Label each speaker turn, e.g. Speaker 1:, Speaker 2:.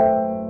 Speaker 1: you